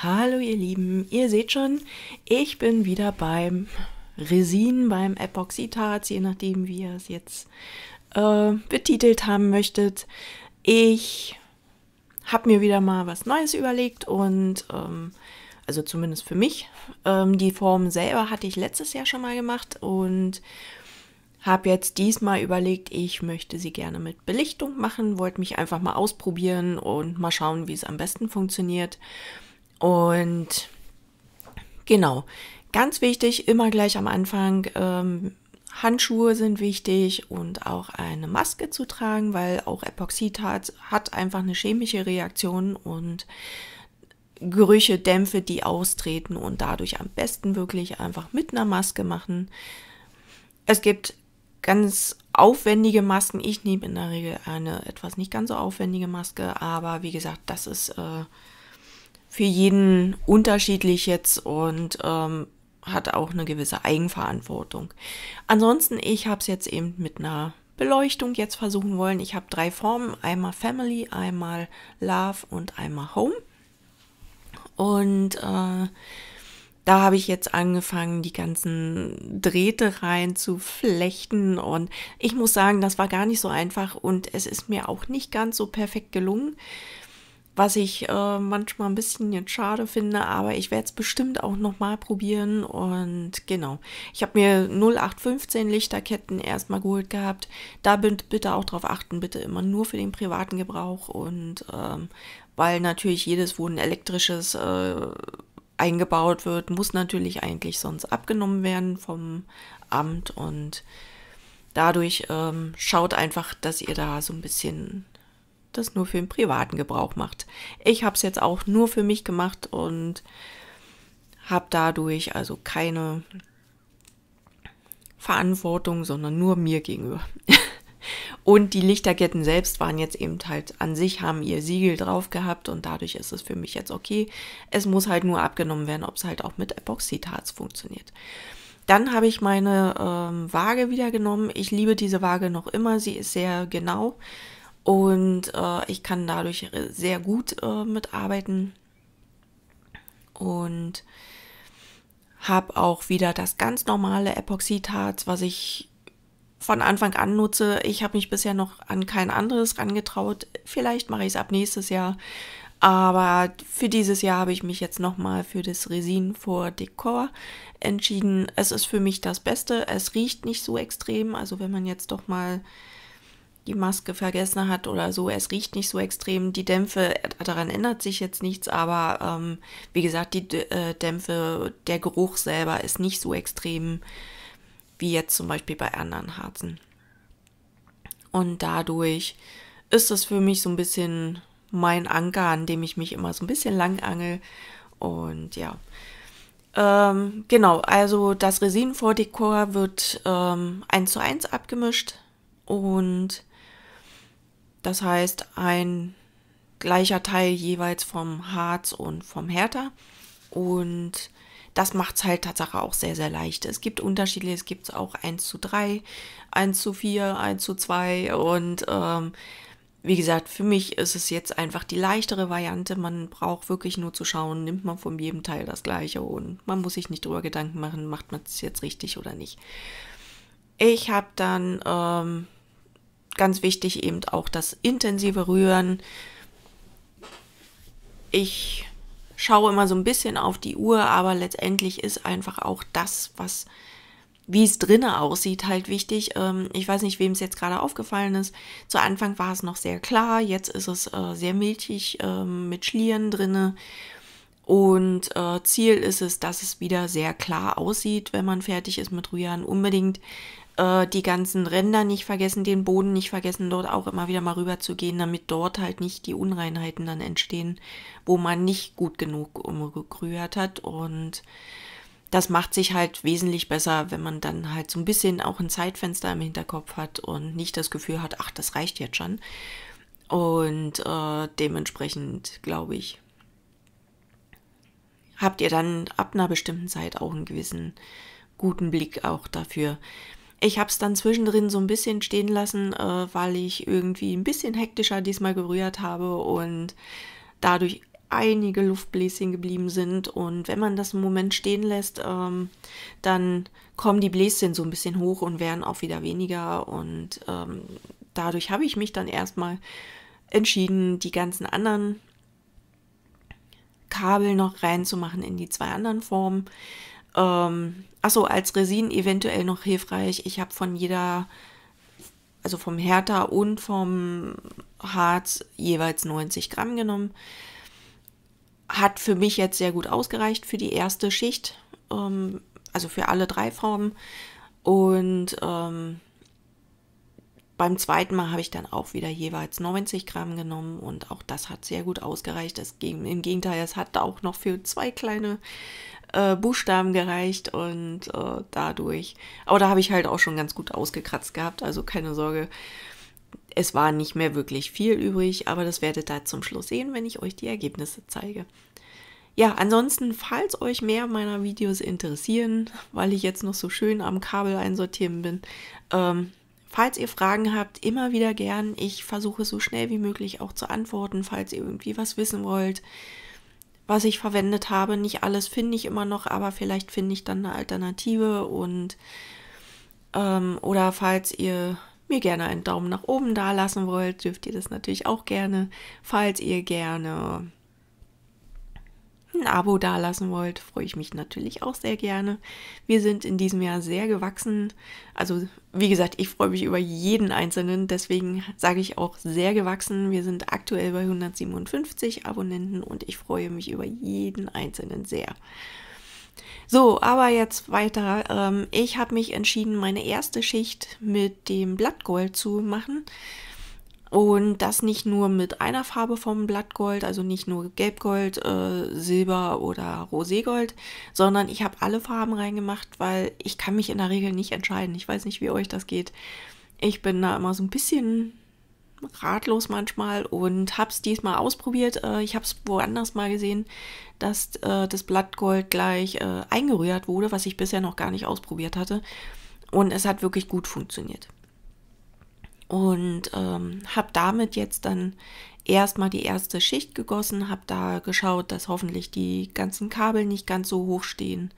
Hallo ihr Lieben, ihr seht schon, ich bin wieder beim Resin, beim Epoxidharz, je nachdem wie ihr es jetzt äh, betitelt haben möchtet. Ich habe mir wieder mal was Neues überlegt und ähm, also zumindest für mich. Ähm, die Form selber hatte ich letztes Jahr schon mal gemacht und habe jetzt diesmal überlegt, ich möchte sie gerne mit Belichtung machen, wollte mich einfach mal ausprobieren und mal schauen, wie es am besten funktioniert. Und genau, ganz wichtig, immer gleich am Anfang, ähm, Handschuhe sind wichtig und auch eine Maske zu tragen, weil auch Epoxid hat, hat einfach eine chemische Reaktion und Gerüche, Dämpfe, die austreten und dadurch am besten wirklich einfach mit einer Maske machen. Es gibt ganz aufwendige Masken. Ich nehme in der Regel eine etwas nicht ganz so aufwendige Maske, aber wie gesagt, das ist äh, für jeden unterschiedlich jetzt und ähm, hat auch eine gewisse Eigenverantwortung. Ansonsten, ich habe es jetzt eben mit einer Beleuchtung jetzt versuchen wollen. Ich habe drei Formen, einmal Family, einmal Love und einmal Home. Und äh, da habe ich jetzt angefangen, die ganzen Drähte rein zu flechten. Und ich muss sagen, das war gar nicht so einfach und es ist mir auch nicht ganz so perfekt gelungen was ich äh, manchmal ein bisschen jetzt schade finde, aber ich werde es bestimmt auch nochmal probieren und genau. Ich habe mir 0815 Lichterketten erstmal geholt gehabt. Da bitte auch darauf achten, bitte immer nur für den privaten Gebrauch und ähm, weil natürlich jedes, wo ein elektrisches äh, eingebaut wird, muss natürlich eigentlich sonst abgenommen werden vom Amt und dadurch ähm, schaut einfach, dass ihr da so ein bisschen das nur für den privaten Gebrauch macht. Ich habe es jetzt auch nur für mich gemacht und habe dadurch also keine Verantwortung, sondern nur mir gegenüber. und die Lichterketten selbst waren jetzt eben halt an sich, haben ihr Siegel drauf gehabt und dadurch ist es für mich jetzt okay. Es muss halt nur abgenommen werden, ob es halt auch mit Epoxidharz funktioniert. Dann habe ich meine ähm, Waage wieder genommen. Ich liebe diese Waage noch immer. Sie ist sehr genau. Und äh, ich kann dadurch sehr gut äh, mitarbeiten. Und habe auch wieder das ganz normale Epoxidharz, was ich von Anfang an nutze. Ich habe mich bisher noch an kein anderes rangetraut. Vielleicht mache ich es ab nächstes Jahr. Aber für dieses Jahr habe ich mich jetzt nochmal für das Resin vor Dekor entschieden. Es ist für mich das Beste. Es riecht nicht so extrem. Also wenn man jetzt doch mal die Maske vergessen hat oder so. Es riecht nicht so extrem. Die Dämpfe, daran ändert sich jetzt nichts, aber ähm, wie gesagt, die äh, Dämpfe, der Geruch selber ist nicht so extrem wie jetzt zum Beispiel bei anderen Harzen. Und dadurch ist es für mich so ein bisschen mein Anker, an dem ich mich immer so ein bisschen lang angel. Und ja. Ähm, genau, also das Resin vor Dekor wird ähm, 1 zu 1 abgemischt und das heißt, ein gleicher Teil jeweils vom Harz und vom Härter. Und das macht es halt tatsächlich auch sehr, sehr leicht. Es gibt unterschiedliche, es gibt auch 1 zu 3, 1 zu 4, 1 zu 2 und ähm, wie gesagt, für mich ist es jetzt einfach die leichtere Variante. Man braucht wirklich nur zu schauen, nimmt man von jedem Teil das gleiche und man muss sich nicht darüber Gedanken machen, macht man es jetzt richtig oder nicht. Ich habe dann ähm, ganz wichtig eben auch das intensive Rühren. Ich schaue immer so ein bisschen auf die Uhr, aber letztendlich ist einfach auch das, was wie es drinnen aussieht, halt wichtig. Ähm, ich weiß nicht, wem es jetzt gerade aufgefallen ist. Zu Anfang war es noch sehr klar, jetzt ist es äh, sehr milchig äh, mit Schlieren drinne. Und äh, Ziel ist es, dass es wieder sehr klar aussieht, wenn man fertig ist mit Rühren. Unbedingt äh, die ganzen Ränder nicht vergessen, den Boden nicht vergessen, dort auch immer wieder mal rüber zu gehen, damit dort halt nicht die Unreinheiten dann entstehen, wo man nicht gut genug umgerührt hat. Und das macht sich halt wesentlich besser, wenn man dann halt so ein bisschen auch ein Zeitfenster im Hinterkopf hat und nicht das Gefühl hat, ach, das reicht jetzt schon. Und äh, dementsprechend glaube ich, habt ihr dann ab einer bestimmten Zeit auch einen gewissen guten Blick auch dafür, ich habe es dann zwischendrin so ein bisschen stehen lassen, äh, weil ich irgendwie ein bisschen hektischer diesmal gerührt habe und dadurch einige Luftbläschen geblieben sind. Und wenn man das einen Moment stehen lässt, ähm, dann kommen die Bläschen so ein bisschen hoch und werden auch wieder weniger. Und ähm, dadurch habe ich mich dann erstmal entschieden, die ganzen anderen Kabel noch reinzumachen in die zwei anderen Formen. Ähm, achso, als Resin eventuell noch hilfreich. Ich habe von jeder, also vom Hertha und vom Harz jeweils 90 Gramm genommen. Hat für mich jetzt sehr gut ausgereicht für die erste Schicht, ähm, also für alle drei Formen. Und ähm, beim zweiten Mal habe ich dann auch wieder jeweils 90 Gramm genommen und auch das hat sehr gut ausgereicht. Das, Im Gegenteil, es hat auch noch für zwei kleine äh, Buchstaben gereicht und äh, dadurch. Aber da habe ich halt auch schon ganz gut ausgekratzt gehabt, also keine Sorge. Es war nicht mehr wirklich viel übrig, aber das werdet ihr zum Schluss sehen, wenn ich euch die Ergebnisse zeige. Ja, ansonsten, falls euch mehr meiner Videos interessieren, weil ich jetzt noch so schön am Kabel einsortieren bin, ähm, falls ihr Fragen habt, immer wieder gern. Ich versuche so schnell wie möglich auch zu antworten, falls ihr irgendwie was wissen wollt was ich verwendet habe. Nicht alles finde ich immer noch, aber vielleicht finde ich dann eine Alternative und ähm, oder falls ihr mir gerne einen Daumen nach oben da lassen wollt, dürft ihr das natürlich auch gerne. Falls ihr gerne ein Abo dalassen wollt, freue ich mich natürlich auch sehr gerne. Wir sind in diesem Jahr sehr gewachsen. Also, wie gesagt, ich freue mich über jeden einzelnen, deswegen sage ich auch sehr gewachsen. Wir sind aktuell bei 157 Abonnenten und ich freue mich über jeden einzelnen sehr. So, aber jetzt weiter. Ähm, ich habe mich entschieden, meine erste Schicht mit dem Blattgold zu machen. Und das nicht nur mit einer Farbe vom Blattgold, also nicht nur Gelbgold, äh, Silber oder Roségold, sondern ich habe alle Farben reingemacht, weil ich kann mich in der Regel nicht entscheiden. Ich weiß nicht, wie euch das geht. Ich bin da immer so ein bisschen ratlos manchmal und habe es diesmal ausprobiert. Äh, ich habe es woanders mal gesehen, dass äh, das Blattgold gleich äh, eingerührt wurde, was ich bisher noch gar nicht ausprobiert hatte. Und es hat wirklich gut funktioniert und ähm, habe damit jetzt dann erstmal die erste Schicht gegossen, habe da geschaut, dass hoffentlich die ganzen Kabel nicht ganz so hoch stehen.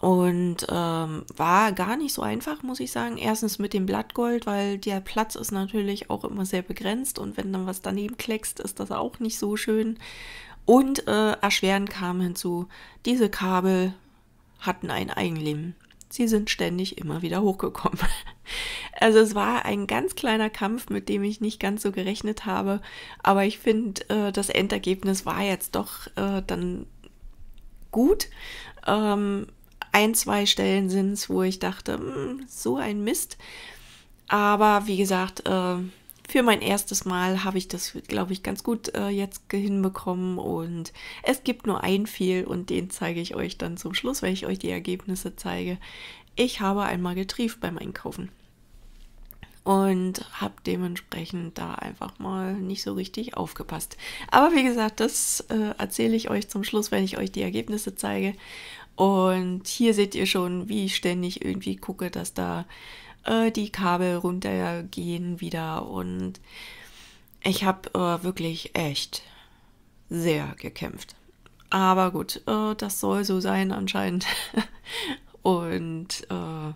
Und ähm, war gar nicht so einfach, muss ich sagen. Erstens mit dem Blattgold, weil der Platz ist natürlich auch immer sehr begrenzt und wenn dann was daneben kleckst, ist das auch nicht so schön. Und äh, erschwerend kam hinzu, diese Kabel hatten ein Eigenleben sie sind ständig immer wieder hochgekommen. Also es war ein ganz kleiner Kampf, mit dem ich nicht ganz so gerechnet habe, aber ich finde, äh, das Endergebnis war jetzt doch äh, dann gut. Ähm, ein, zwei Stellen sind es, wo ich dachte, mh, hm, so ein Mist. Aber wie gesagt, äh, für mein erstes Mal habe ich das, glaube ich, ganz gut äh, jetzt hinbekommen. Und es gibt nur ein Fehl und den zeige ich euch dann zum Schluss, wenn ich euch die Ergebnisse zeige. Ich habe einmal getrieft beim Einkaufen und habe dementsprechend da einfach mal nicht so richtig aufgepasst. Aber wie gesagt, das äh, erzähle ich euch zum Schluss, wenn ich euch die Ergebnisse zeige. Und hier seht ihr schon, wie ich ständig irgendwie gucke, dass da äh, die Kabel runtergehen wieder. Und ich habe äh, wirklich echt sehr gekämpft. Aber gut, äh, das soll so sein anscheinend. Und äh,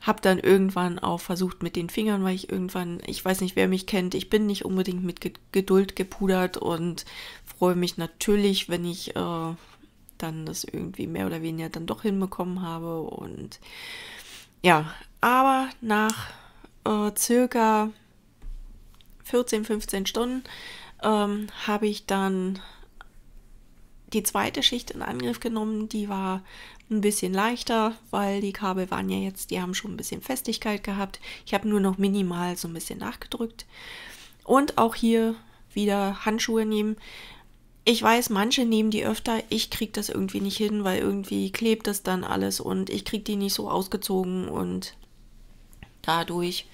habe dann irgendwann auch versucht mit den Fingern, weil ich irgendwann, ich weiß nicht, wer mich kennt, ich bin nicht unbedingt mit Geduld gepudert und freue mich natürlich, wenn ich äh, dann das irgendwie mehr oder weniger dann doch hinbekommen habe. Und ja, aber nach äh, circa 14, 15 Stunden ähm, habe ich dann die zweite Schicht in Angriff genommen. Die war ein bisschen leichter, weil die Kabel waren ja jetzt, die haben schon ein bisschen Festigkeit gehabt. Ich habe nur noch minimal so ein bisschen nachgedrückt. Und auch hier wieder Handschuhe nehmen. Ich weiß, manche nehmen die öfter. Ich kriege das irgendwie nicht hin, weil irgendwie klebt das dann alles und ich kriege die nicht so ausgezogen und dadurch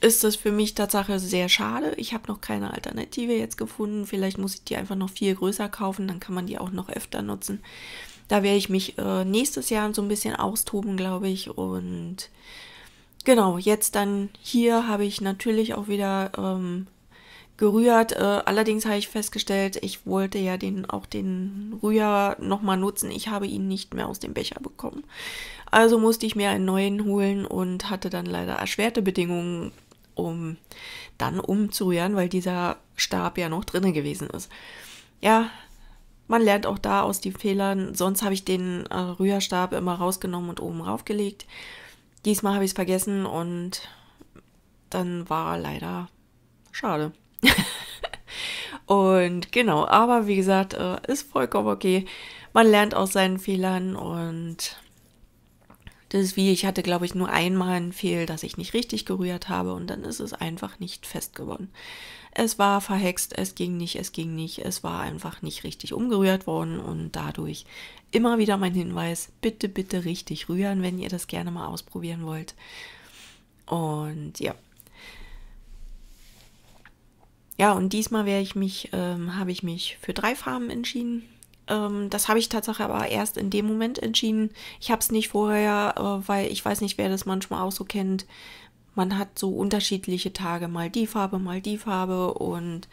ist das für mich Tatsache sehr schade. Ich habe noch keine Alternative jetzt gefunden. Vielleicht muss ich die einfach noch viel größer kaufen, dann kann man die auch noch öfter nutzen. Da werde ich mich äh, nächstes Jahr so ein bisschen austoben, glaube ich. Und genau, jetzt dann hier habe ich natürlich auch wieder ähm, gerührt. Äh, allerdings habe ich festgestellt, ich wollte ja den, auch den Rührer nochmal nutzen. Ich habe ihn nicht mehr aus dem Becher bekommen. Also musste ich mir einen neuen holen und hatte dann leider erschwerte Bedingungen, um dann umzurühren, weil dieser Stab ja noch drinne gewesen ist. Ja, man lernt auch da aus den Fehlern. Sonst habe ich den äh, Rührstab immer rausgenommen und oben raufgelegt. Diesmal habe ich es vergessen und dann war leider schade. und genau, aber wie gesagt, äh, ist vollkommen okay. Man lernt aus seinen Fehlern und das ist wie, ich hatte, glaube ich, nur einmal ein Fehl, dass ich nicht richtig gerührt habe und dann ist es einfach nicht fest geworden. Es war verhext, es ging nicht, es ging nicht, es war einfach nicht richtig umgerührt worden und dadurch immer wieder mein Hinweis, bitte, bitte richtig rühren, wenn ihr das gerne mal ausprobieren wollt. Und ja. Ja, und diesmal werde ich mich, ähm, habe ich mich für drei Farben entschieden. Ähm, das habe ich tatsächlich aber erst in dem Moment entschieden. Ich habe es nicht vorher, äh, weil ich weiß nicht, wer das manchmal auch so kennt. Man hat so unterschiedliche Tage, mal die Farbe, mal die Farbe und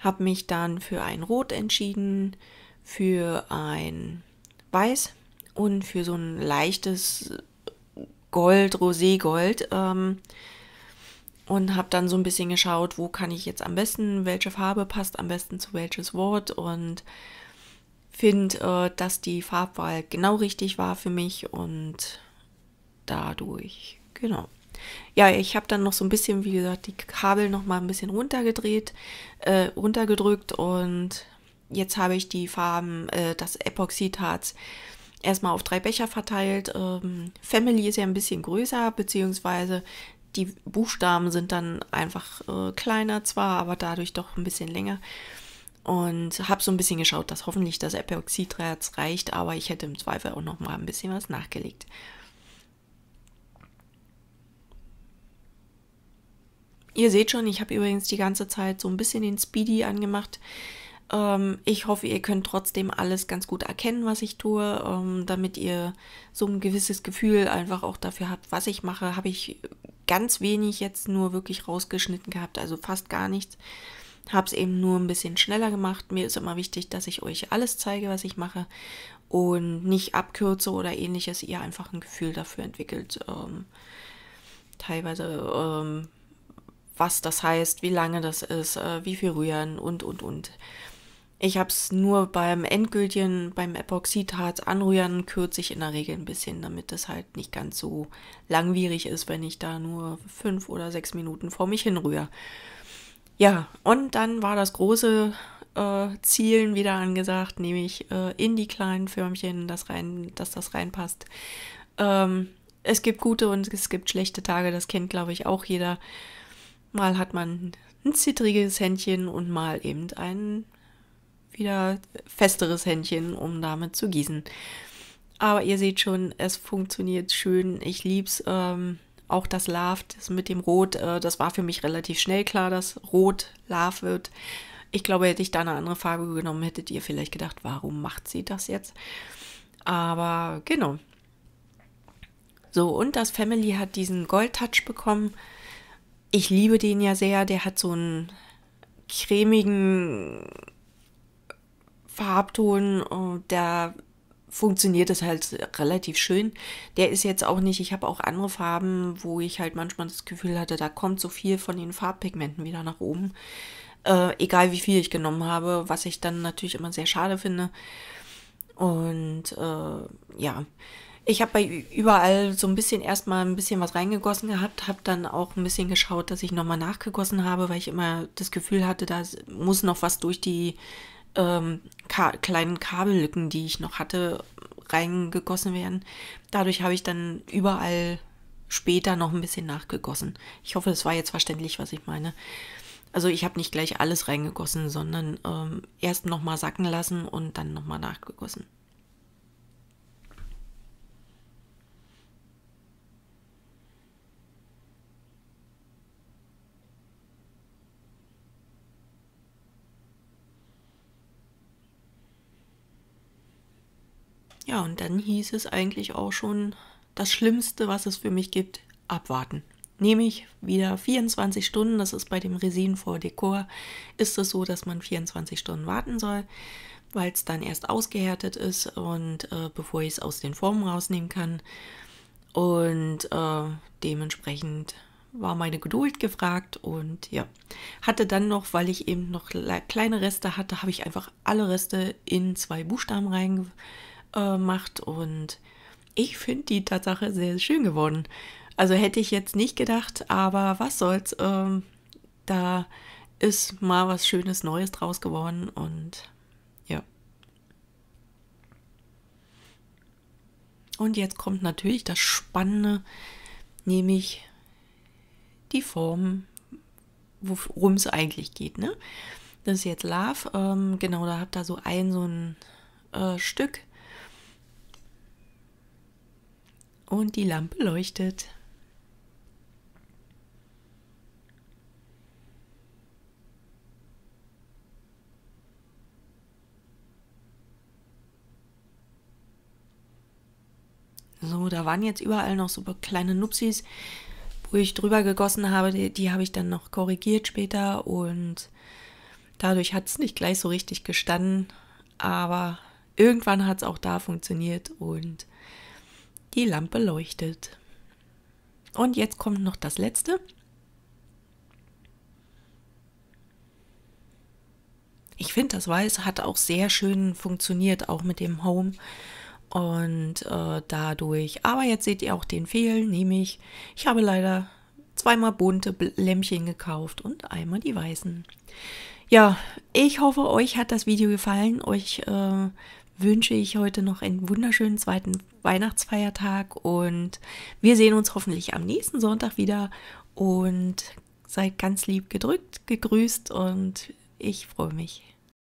habe mich dann für ein Rot entschieden, für ein Weiß und für so ein leichtes Gold, Roségold. Ähm, und habe dann so ein bisschen geschaut, wo kann ich jetzt am besten, welche Farbe passt am besten zu welches Wort und finde, äh, dass die Farbwahl genau richtig war für mich und dadurch, genau. Ja, ich habe dann noch so ein bisschen, wie gesagt, die Kabel noch mal ein bisschen runtergedreht, äh, runtergedrückt und jetzt habe ich die Farben, äh, das Epoxidharz erstmal auf drei Becher verteilt. Ähm, Family ist ja ein bisschen größer, beziehungsweise die Buchstaben sind dann einfach äh, kleiner zwar, aber dadurch doch ein bisschen länger. Und habe so ein bisschen geschaut, dass hoffentlich das Epoxidharz reicht, aber ich hätte im Zweifel auch noch mal ein bisschen was nachgelegt. Ihr seht schon, ich habe übrigens die ganze Zeit so ein bisschen den Speedy angemacht. Ähm, ich hoffe, ihr könnt trotzdem alles ganz gut erkennen, was ich tue, ähm, damit ihr so ein gewisses Gefühl einfach auch dafür habt, was ich mache. Habe ich ganz wenig jetzt nur wirklich rausgeschnitten gehabt, also fast gar nichts. Habe es eben nur ein bisschen schneller gemacht. Mir ist immer wichtig, dass ich euch alles zeige, was ich mache und nicht abkürze oder ähnliches. Ihr einfach ein Gefühl dafür entwickelt. Ähm, teilweise, ähm, was das heißt, wie lange das ist, äh, wie viel rühren und, und, und. Ich habe es nur beim endgültigen, beim Epoxidharz anrühren, kürze ich in der Regel ein bisschen, damit es halt nicht ganz so langwierig ist, wenn ich da nur fünf oder sechs Minuten vor mich hinrühre. Ja, und dann war das große äh, Zielen wieder angesagt, nämlich äh, in die kleinen Förmchen, das rein, dass das reinpasst. Ähm, es gibt gute und es gibt schlechte Tage, das kennt, glaube ich, auch jeder. Mal hat man ein zittriges Händchen und mal eben ein wieder festeres Händchen, um damit zu gießen. Aber ihr seht schon, es funktioniert schön. Ich lieb's. Ähm, auch das Love, das mit dem Rot, äh, das war für mich relativ schnell klar, dass Rot Love wird. Ich glaube, hätte ich da eine andere Farbe genommen, hättet ihr vielleicht gedacht, warum macht sie das jetzt? Aber genau. So, und das Family hat diesen Gold-Touch bekommen. Ich liebe den ja sehr. Der hat so einen cremigen Farbton, äh, der funktioniert es halt relativ schön. Der ist jetzt auch nicht, ich habe auch andere Farben, wo ich halt manchmal das Gefühl hatte, da kommt so viel von den Farbpigmenten wieder nach oben. Äh, egal wie viel ich genommen habe, was ich dann natürlich immer sehr schade finde. Und äh, ja, ich habe bei überall so ein bisschen erstmal ein bisschen was reingegossen gehabt, habe dann auch ein bisschen geschaut, dass ich nochmal nachgegossen habe, weil ich immer das Gefühl hatte, da muss noch was durch die ähm, ka kleinen Kabellücken, die ich noch hatte, reingegossen werden. Dadurch habe ich dann überall später noch ein bisschen nachgegossen. Ich hoffe, es war jetzt verständlich, was ich meine. Also ich habe nicht gleich alles reingegossen, sondern ähm, erst nochmal sacken lassen und dann nochmal nachgegossen. Ja, und dann hieß es eigentlich auch schon, das Schlimmste, was es für mich gibt, abwarten. nehme ich wieder 24 Stunden. Das ist bei dem Resin vor Dekor, ist es so, dass man 24 Stunden warten soll, weil es dann erst ausgehärtet ist und äh, bevor ich es aus den Formen rausnehmen kann. Und äh, dementsprechend war meine Geduld gefragt und ja, hatte dann noch, weil ich eben noch kleine Reste hatte, habe ich einfach alle Reste in zwei Buchstaben reingemacht und ich finde die Tatsache sehr schön geworden. Also hätte ich jetzt nicht gedacht, aber was soll's, ähm, da ist mal was Schönes Neues draus geworden und ja. Und jetzt kommt natürlich das Spannende, nämlich die Form, worum es eigentlich geht. Ne? Das ist jetzt Love. Ähm, genau, da habt ihr so ein so ein äh, Stück. Und die Lampe leuchtet. So, da waren jetzt überall noch so kleine Nupsis wo ich drüber gegossen habe, die, die habe ich dann noch korrigiert später und dadurch hat es nicht gleich so richtig gestanden, aber irgendwann hat es auch da funktioniert und die Lampe leuchtet. Und jetzt kommt noch das letzte. Ich finde, das Weiß hat auch sehr schön funktioniert, auch mit dem Home und äh, dadurch, aber jetzt seht ihr auch den Fehl, nämlich ich habe leider zweimal bunte Lämpchen gekauft und einmal die weißen. Ja, ich hoffe, euch hat das Video gefallen. Euch äh, wünsche ich heute noch einen wunderschönen zweiten Weihnachtsfeiertag und wir sehen uns hoffentlich am nächsten Sonntag wieder und seid ganz lieb gedrückt, gegrüßt und ich freue mich.